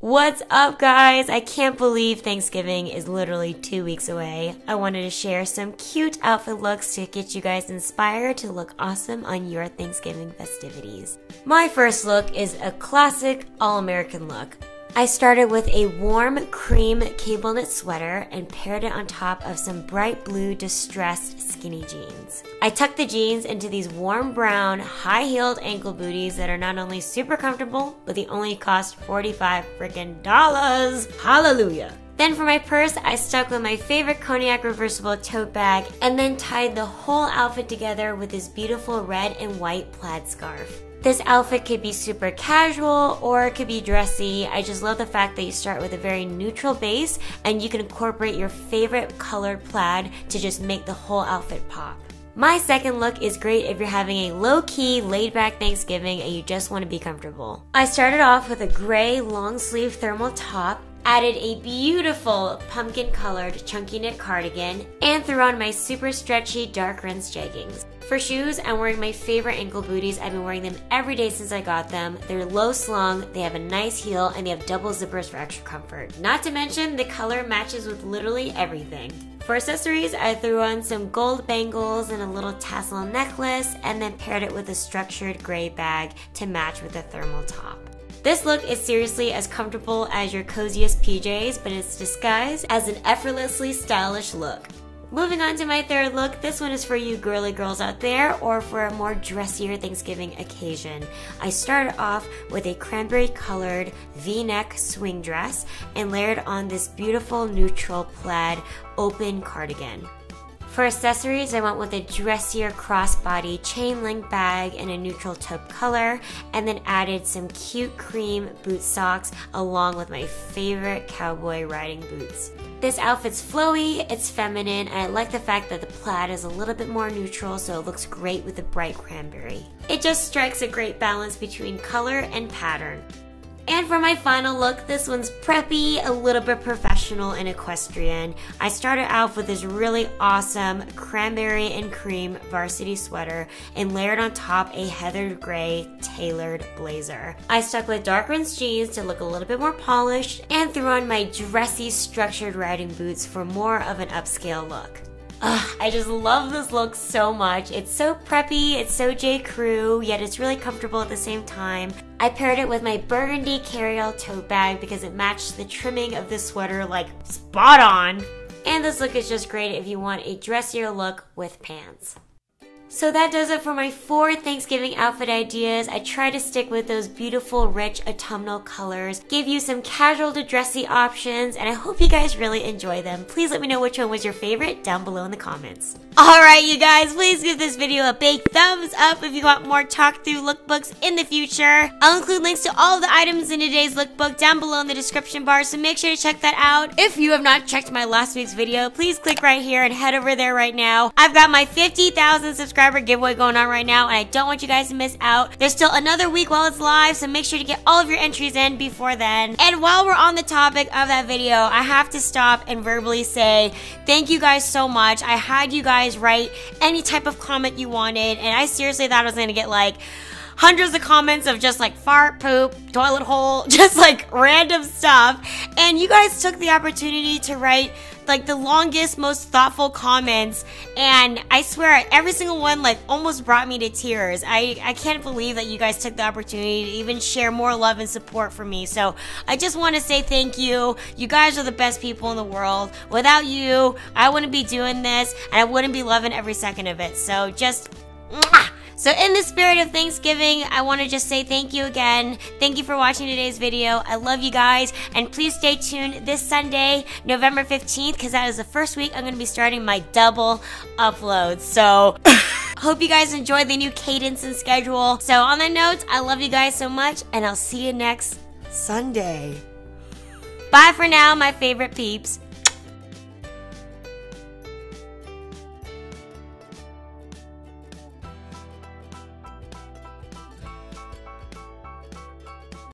What's up, guys? I can't believe Thanksgiving is literally two weeks away. I wanted to share some cute outfit looks to get you guys inspired to look awesome on your Thanksgiving festivities. My first look is a classic all American look. I started with a warm cream cable knit sweater and paired it on top of some bright blue distressed skinny jeans. I tucked the jeans into these warm brown high heeled ankle booties that are not only super comfortable, but they only cost 45 freaking dollars. Hallelujah. Then for my purse, I stuck with my favorite cognac reversible tote bag and then tied the whole outfit together with this beautiful red and white plaid scarf. This outfit could be super casual or it could be dressy. I just love the fact that you start with a very neutral base and you can incorporate your favorite colored plaid to just make the whole outfit pop. My second look is great if you're having a low key, laid back Thanksgiving and you just want to be comfortable. I started off with a gray long sleeve thermal top added a beautiful pumpkin colored chunky knit cardigan, and threw on my super stretchy dark rinse jeggings. For shoes, I'm wearing my favorite ankle booties. I've been wearing them every day since I got them. They're low slung, they have a nice heel, and they have double zippers for extra comfort. Not to mention, the color matches with literally everything. For accessories, I threw on some gold bangles and a little tassel necklace, and then paired it with a structured gray bag to match with the thermal top. This look is seriously as comfortable as your coziest PJs, but it's disguised as an effortlessly stylish look. Moving on to my third look, this one is for you girly girls out there or for a more dressier Thanksgiving occasion. I started off with a cranberry colored v-neck swing dress and layered on this beautiful neutral plaid open cardigan. For accessories, I went with a dressier crossbody chain link bag in a neutral taupe color, and then added some cute cream boot socks along with my favorite cowboy riding boots. This outfit's flowy, it's feminine, and I like the fact that the plaid is a little bit more neutral so it looks great with the bright cranberry. It just strikes a great balance between color and pattern. And for my final look, this one's preppy, a little bit professional and equestrian. I started out with this really awesome cranberry and cream varsity sweater and layered on top a heathered gray tailored blazer. I stuck with dark rinse jeans to look a little bit more polished and threw on my dressy structured riding boots for more of an upscale look. Ugh, I just love this look so much. It's so preppy, it's so J. Crew, yet it's really comfortable at the same time. I paired it with my burgundy carryall tote bag because it matched the trimming of the sweater like spot on. And this look is just great if you want a dressier look with pants. So that does it for my four Thanksgiving outfit ideas. I try to stick with those beautiful, rich autumnal colors, give you some casual to dressy options, and I hope you guys really enjoy them. Please let me know which one was your favorite down below in the comments. Alright, you guys, please give this video a big thumbs up if you want more talk through lookbooks in the future. I'll include links to all the items in today's lookbook down below in the description bar, so make sure to check that out. If you have not checked my last week's video, please click right here and head over there right now. I've got my 50,000 subscribers subscriber giveaway going on right now, and I don't want you guys to miss out. There's still another week while it's live, so make sure to get all of your entries in before then. And while we're on the topic of that video, I have to stop and verbally say thank you guys so much. I had you guys write any type of comment you wanted, and I seriously thought I was gonna get like hundreds of comments of just like fart, poop, toilet hole, just like random stuff. And you guys took the opportunity to write like the longest, most thoughtful comments. And I swear, every single one like almost brought me to tears. I, I can't believe that you guys took the opportunity to even share more love and support for me. So I just want to say thank you. You guys are the best people in the world. Without you, I wouldn't be doing this and I wouldn't be loving every second of it. So just, mwah! So in the spirit of Thanksgiving, I want to just say thank you again. Thank you for watching today's video. I love you guys. And please stay tuned this Sunday, November 15th, because that is the first week I'm going to be starting my double uploads. So hope you guys enjoy the new cadence and schedule. So on that note, I love you guys so much, and I'll see you next Sunday. Bye for now, my favorite peeps.